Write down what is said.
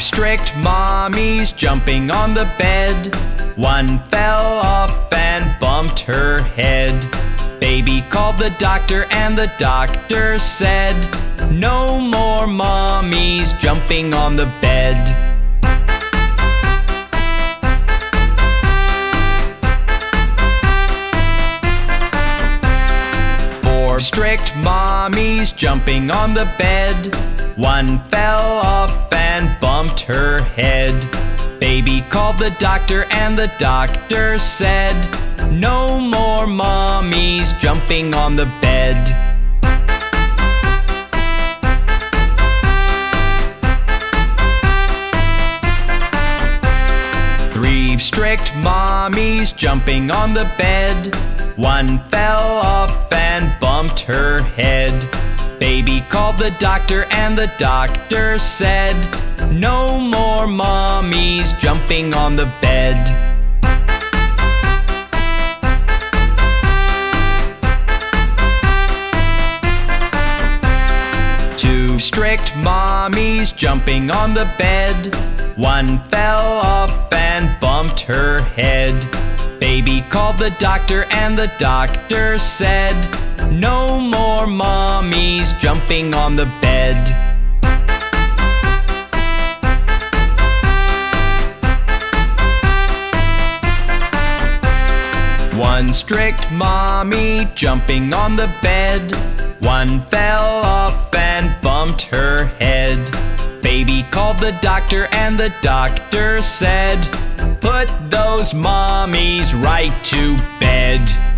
strict mommies jumping on the bed. One fell off and bumped her head. Baby called the doctor and the doctor said, No more mommies jumping on the bed. Four strict mommies jumping on the bed. One fell off and bumped her head. Baby called the doctor and the doctor said, No more mommies jumping on the bed. Three strict mommies jumping on the bed. One fell off and bumped her head. Baby called the doctor and the doctor said, No more mommies jumping on the bed. Two strict mommies jumping on the bed. One fell off and bumped her head. Baby called the doctor and the doctor said, No more mommies jumping on the bed. One strict mommy jumping on the bed. One fell off and bumped her head. Baby called the doctor and the doctor said, Put those mommies right to bed.